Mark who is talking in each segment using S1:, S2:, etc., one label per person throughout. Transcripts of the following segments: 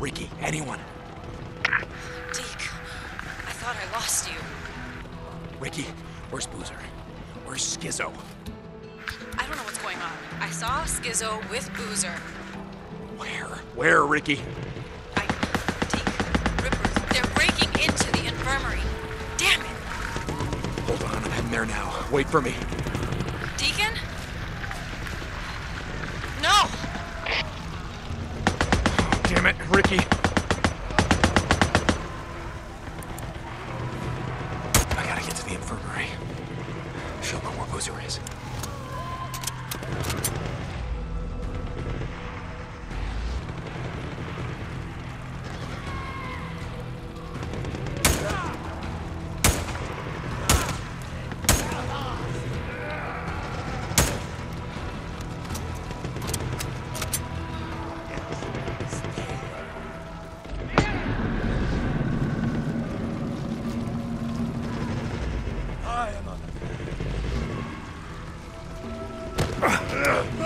S1: Ricky, anyone?
S2: Deke, I thought I lost you.
S1: Ricky, where's Boozer? Where's Skizzo?
S2: I don't know what's going on. I saw Skizzo with Boozer.
S1: Where? Where, Ricky?
S2: I. Deke, Rippers, they're breaking into the infirmary. Damn it!
S1: Hold on, I'm heading there now. Wait for me.
S2: Deacon? No!
S1: Damn it, Ricky. I gotta get to the infirmary. Show me where Boozer is. Come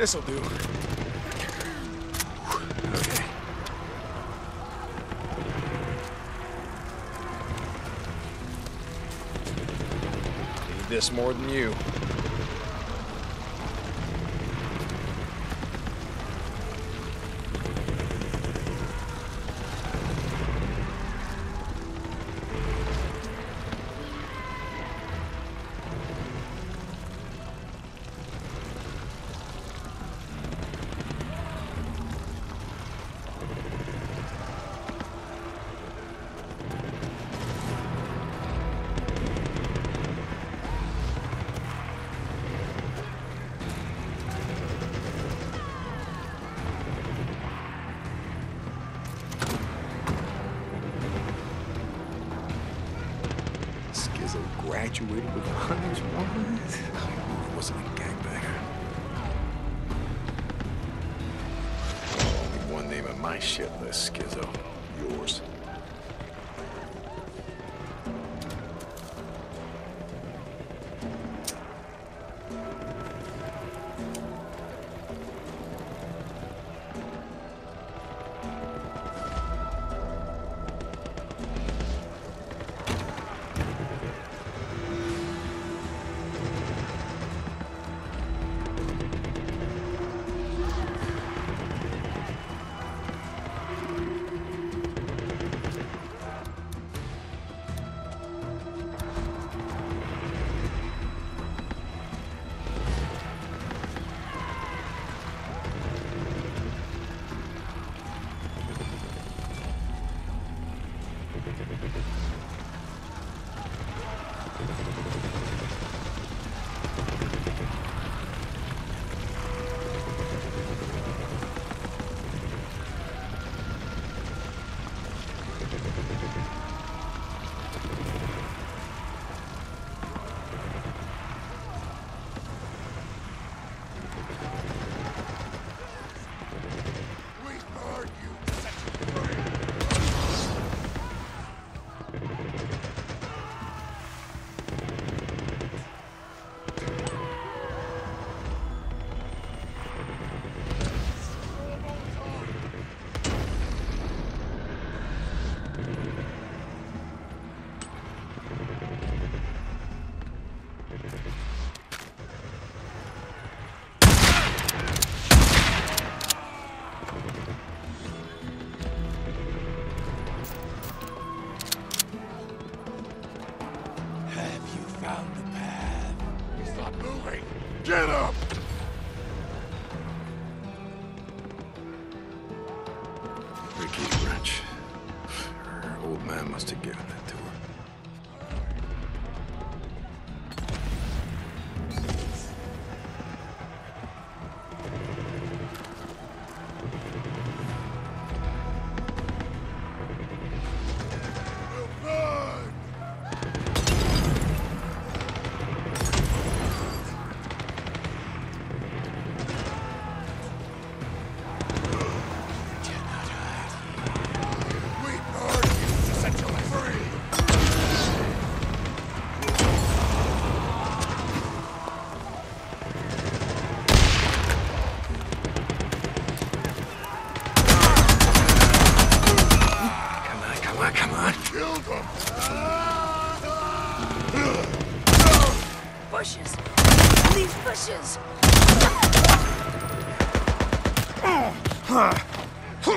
S1: This'll do. Okay.
S3: Need this more than you.
S1: With? I wasn't a gangbanger.
S3: Only one name on my shit list, Skizzo.
S2: 退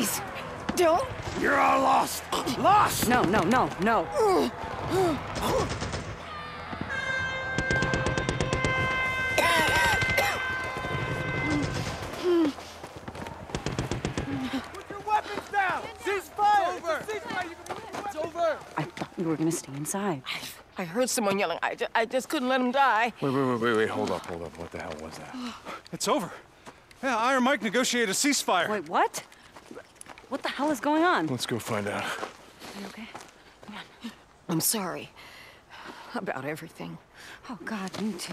S4: Please, don't.
S5: You're all lost! Lost!
S4: No, no, no, no.
S5: Put your weapons down! Cease! It's over! Ceasefire! You can put your It's over!
S4: I thought you were gonna stay inside.
S6: I heard someone yelling. I just, I just couldn't let him die.
S1: Wait, wait, wait, wait, wait. Hold up, hold up. What the hell was that?
S5: It's over. Yeah, Iron Mike negotiated a ceasefire.
S4: Wait, what? What the hell is going on?
S1: Let's go find out.
S4: You okay? Come on.
S6: I'm sorry about everything.
S4: Oh, God, me too.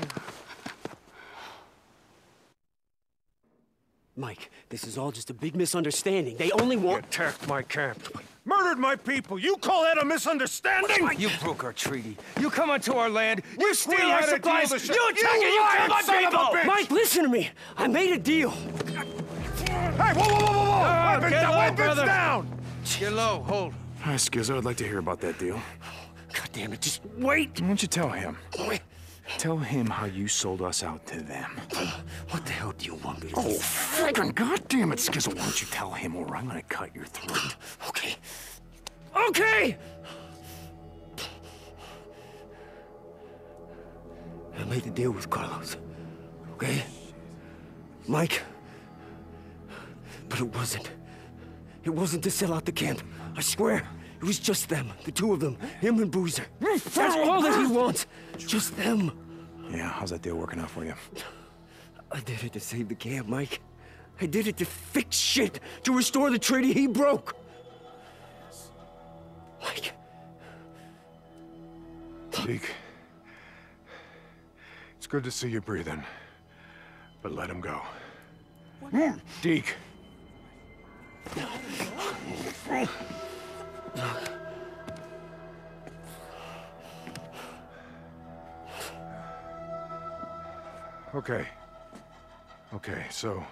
S7: Mike, this is all just a big misunderstanding. They only want.
S5: attacked my camp. Murdered my people. You call that a misunderstanding?
S8: You broke our treaty. You come onto our land. You steal
S5: we
S8: our
S5: had a deal
S8: supplies.
S5: to sh-
S8: You attack
S5: You
S8: and you kill
S5: lying
S8: my
S5: son of a
S8: people.
S5: bitch!
S7: Mike, listen to me. I made a deal.
S5: Hey, whoa, whoa, whoa, whoa, whoa!
S8: Ah,
S5: weapons
S8: get
S5: down,
S8: low,
S5: weapons
S8: brother.
S5: down!
S8: Get low. Hold.
S1: Hi, Skizzo. I'd like to hear about that deal.
S7: God damn it, just wait.
S1: Why don't you tell him? Tell him how you sold us out to them.
S7: What the hell do you want me to
S1: Oh,
S7: do?
S1: friggin' goddamn it, Skizzo. Why don't you tell him or I'm gonna cut your throat.
S7: Okay. Okay! I made the deal with Carlos. Okay? Mike. But it wasn't. It wasn't to sell out the camp. I swear. It was just them. The two of them. Him and Boozer. That's all that he wants. Just them.
S1: Yeah, how's that deal working out for you?
S7: I did it to save the camp, Mike. I did it to fix shit. To restore the treaty he broke. Mike.
S9: Deke. It's good to see you breathing. But let him go. Deke. Okay. Okay, so.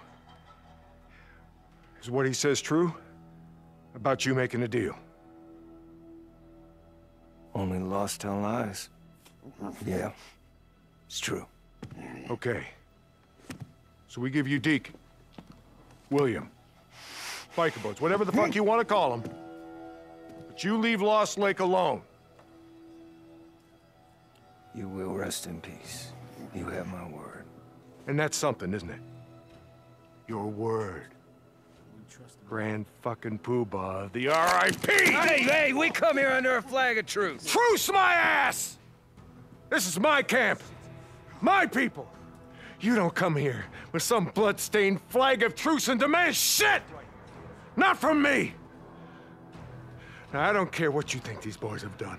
S9: Is what he says true? About you making a deal?
S8: Only lost tell lies. Yeah. It's true.
S9: Okay. So we give you Deke, William, biker boats, whatever the fuck you want to call them. But you leave Lost Lake alone.
S8: You will rest in peace. You have my word.
S9: And that's something, isn't it? Your word. Grand fucking poobah of the R.I.P.
S8: Hey, hey, we come here under a flag of truce.
S9: Truce my ass! This is my camp. My people. You don't come here with some blood-stained flag of truce and demand shit! Not from me! Now, I don't care what you think these boys have done.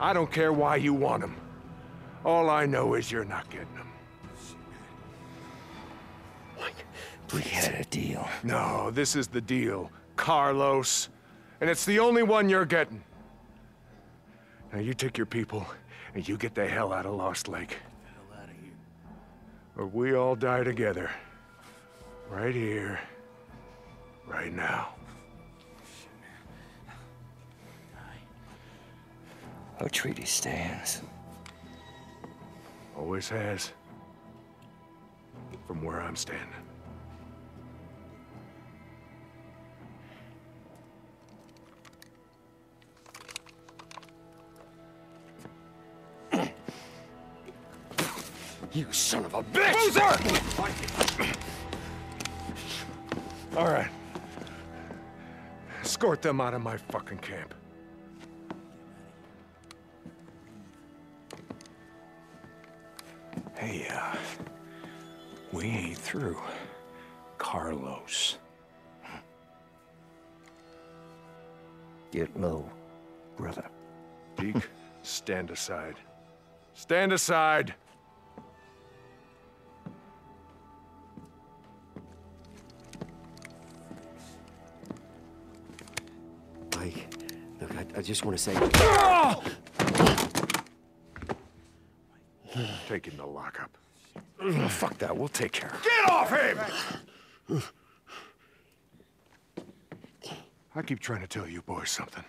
S9: I don't care why you want them. All I know is you're not getting them.
S8: We had a deal.
S9: No, this is the deal, Carlos. And it's the only one you're getting. Now you take your people and you get the hell out of Lost Lake. Or we all die together. Right here. Right now.
S8: Our treaty stands.
S9: Always has. From where I'm standing.
S7: You son of a bitch!
S9: All right. Escort them out of my fucking camp.
S1: Hey, uh, we ain't through. Carlos.
S8: Get low, brother.
S9: Deke, stand aside. Stand aside!
S7: Just want to say.
S9: Take him to lockup.
S1: Fuck that, we'll take care of it.
S9: Get off him! I keep trying to tell you boys something.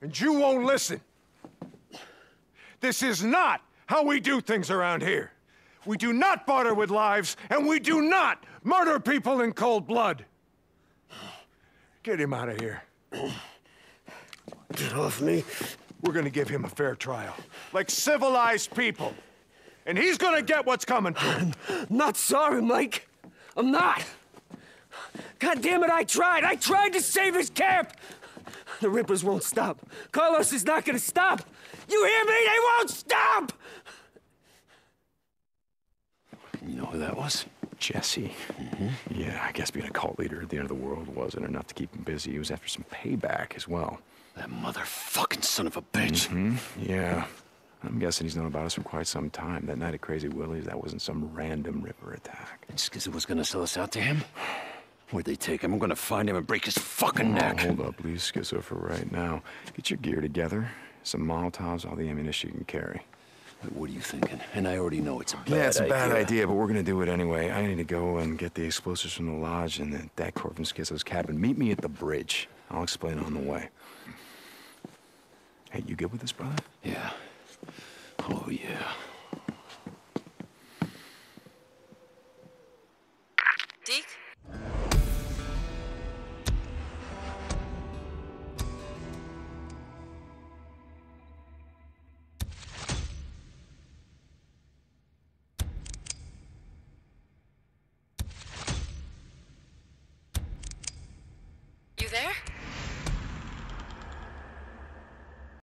S9: And you won't listen. This is not how we do things around here. We do not barter with lives, and we do not murder people in cold blood. Get him out of here.
S7: Get off me.
S9: We're gonna give him a fair trial. Like civilized people. And he's gonna get what's coming to him.
S7: I'm Not sorry, Mike. I'm not. God damn it, I tried. I tried to save his camp. The Rippers won't stop. Carlos is not gonna stop. You hear me? They won't stop!
S10: You know who that was?
S1: Jesse. Mm-hmm. Yeah, I guess being a cult leader at the end of the world wasn't enough to keep him busy. He was after some payback as well.
S10: That motherfucking son of a bitch. Mm-hmm.
S1: Yeah. I'm guessing he's known about us for quite some time. That night at Crazy Willie's, that wasn't some random Ripper attack.
S10: And Skizzo was gonna sell us out to him? Where'd they take him? I'm gonna find him and break his fucking
S1: Oh,
S10: neck.
S1: hold up, leave Skizzo for right now. Get your gear together. Some Molotovs, all the ammunition you can carry.
S10: What are you thinking? And I already know it's a bad
S1: Yeah, it's a bad
S10: idea.
S1: idea, but we're gonna do it anyway. I need to go and get the explosives from the lodge and the Dacor from Skizzo's cabin. Meet me at the bridge. I'll explain on the way. Hey, you good with this, brother?
S10: Yeah. Oh, yeah.